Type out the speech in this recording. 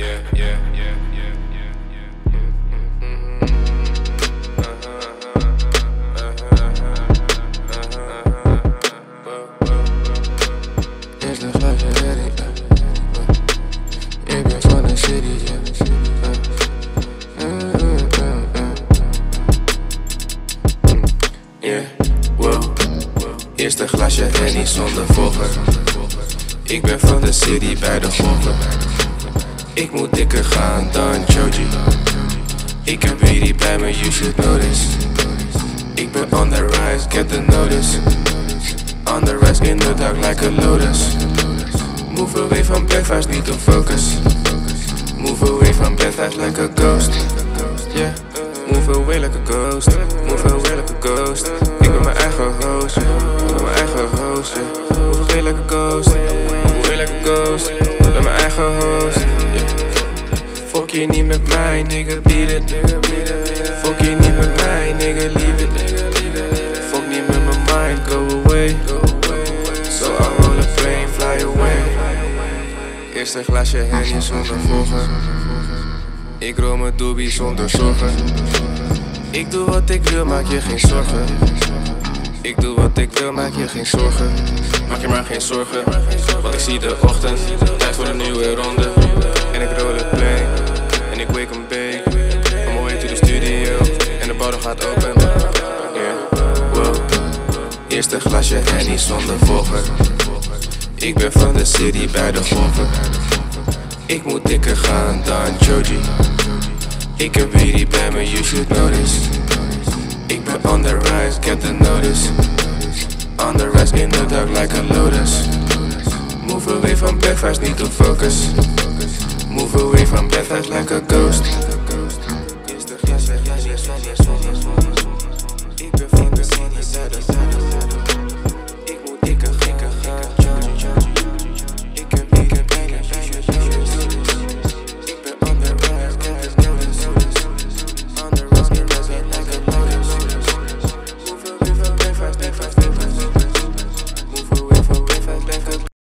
yeah, yeah, yeah, yeah, yeah. Eerst een glaasje herrie, ik ben van de city, yeah. wow. Eerst een glasje Henny zonder volger. Ik ben van de city bij de golven. Ik moet dikker gaan dan Joji. Ik heb Weedy bij me, you should notice. Ik ben on the rise, get the notice. On the rise in the dark like a lotus. Move away from bad need to focus. Move away from vibes like a ghost. Yeah, move away like a ghost. Move away like a ghost. Ik ben mijn eigen host. Ik ben mijn eigen host. Fuck je niet met mij, nigga, beat it. Fuck je niet met mij, nigga, leave it. Fuck niet met mijn mind, go away. So I roll a plane, fly away. Eerst een glasje Henny zonder volgen. Ik rol mijn doobie zonder zorgen. Ik doe wat ik wil, maak je geen zorgen. Ik doe wat ik wil, maak je geen zorgen. Maak je maar geen zorgen, want ik zie de ochtend. Tijd voor een nieuwe ronde. En gaat open. Yeah, wow. Eerst een glasje Henny zonder volgen. Ik ben van de city bij de golven. Ik moet dikker gaan dan Joji. Ik heb Weedy bij me, you should notice. Ik ben on the rise, get the notice. On the rise in the dark like a lotus. Move away from vibes, need to focus. Move away from vibes like a ghost.